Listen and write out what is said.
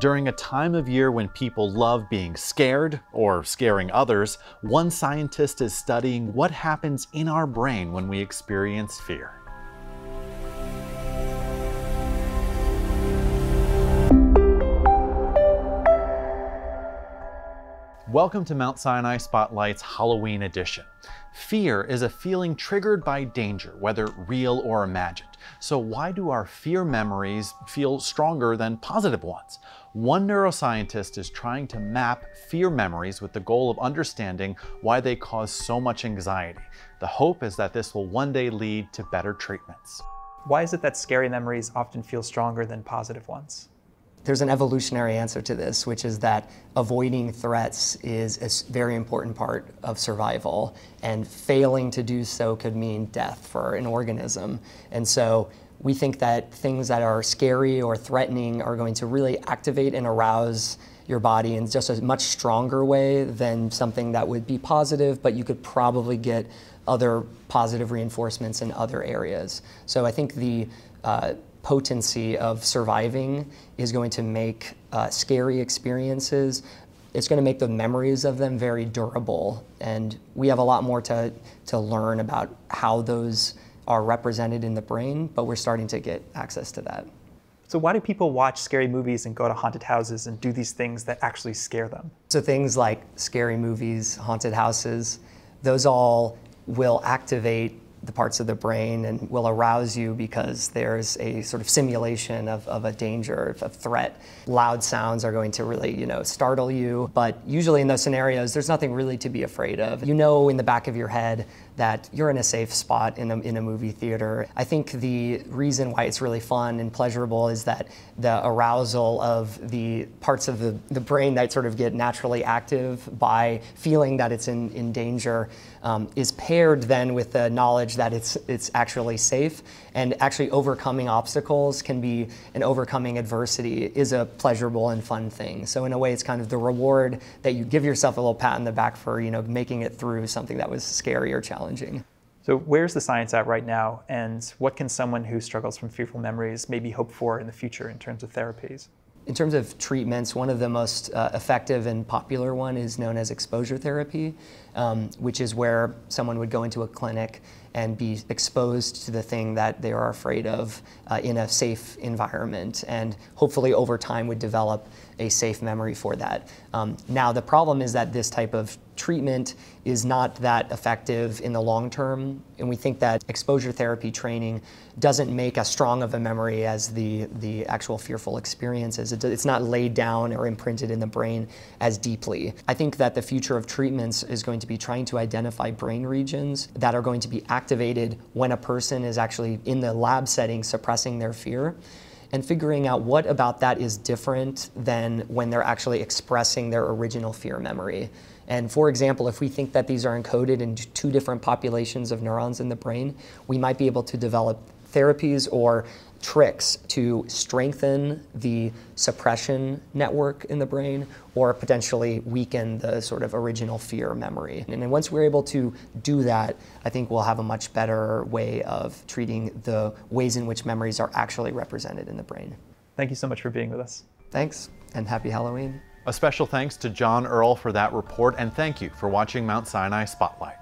During a time of year when people love being scared or scaring others, one scientist is studying what happens in our brain when we experience fear. Welcome to Mount Sinai Spotlight's Halloween edition. Fear is a feeling triggered by danger, whether real or imagined. So why do our fear memories feel stronger than positive ones? One neuroscientist is trying to map fear memories with the goal of understanding why they cause so much anxiety. The hope is that this will one day lead to better treatments. Why is it that scary memories often feel stronger than positive ones? There's an evolutionary answer to this, which is that avoiding threats is a very important part of survival, and failing to do so could mean death for an organism. And so we think that things that are scary or threatening are going to really activate and arouse your body in just a much stronger way than something that would be positive, but you could probably get other positive reinforcements in other areas. So I think the uh, potency of surviving is going to make uh, scary experiences. It's going to make the memories of them very durable and we have a lot more to, to learn about how those are represented in the brain but we're starting to get access to that. So why do people watch scary movies and go to haunted houses and do these things that actually scare them? So things like scary movies haunted houses those all will activate the parts of the brain and will arouse you because there's a sort of simulation of, of a danger, of a threat. Loud sounds are going to really, you know, startle you. But usually in those scenarios, there's nothing really to be afraid of. You know in the back of your head that you're in a safe spot in a, in a movie theater. I think the reason why it's really fun and pleasurable is that the arousal of the parts of the, the brain that sort of get naturally active by feeling that it's in, in danger um, is paired then with the knowledge that it's, it's actually safe and actually overcoming obstacles can be and overcoming adversity is a pleasurable and fun thing. So in a way, it's kind of the reward that you give yourself a little pat on the back for you know making it through something that was scary or challenging challenging. So where's the science at right now, and what can someone who struggles from fearful memories maybe hope for in the future in terms of therapies? In terms of treatments, one of the most uh, effective and popular one is known as exposure therapy, um, which is where someone would go into a clinic and be exposed to the thing that they are afraid of uh, in a safe environment, and hopefully over time would develop a safe memory for that. Um, now, the problem is that this type of treatment is not that effective in the long term, and we think that exposure therapy training doesn't make as strong of a memory as the, the actual fearful experiences. It, it's not laid down or imprinted in the brain as deeply. I think that the future of treatments is going to be trying to identify brain regions that are going to be activated when a person is actually in the lab setting suppressing their fear and figuring out what about that is different than when they're actually expressing their original fear memory. And for example, if we think that these are encoded in two different populations of neurons in the brain, we might be able to develop therapies or tricks to strengthen the suppression network in the brain or potentially weaken the sort of original fear memory. And then once we're able to do that, I think we'll have a much better way of treating the ways in which memories are actually represented in the brain. Thank you so much for being with us. Thanks, and happy Halloween. A special thanks to John Earl for that report, and thank you for watching Mount Sinai Spotlight.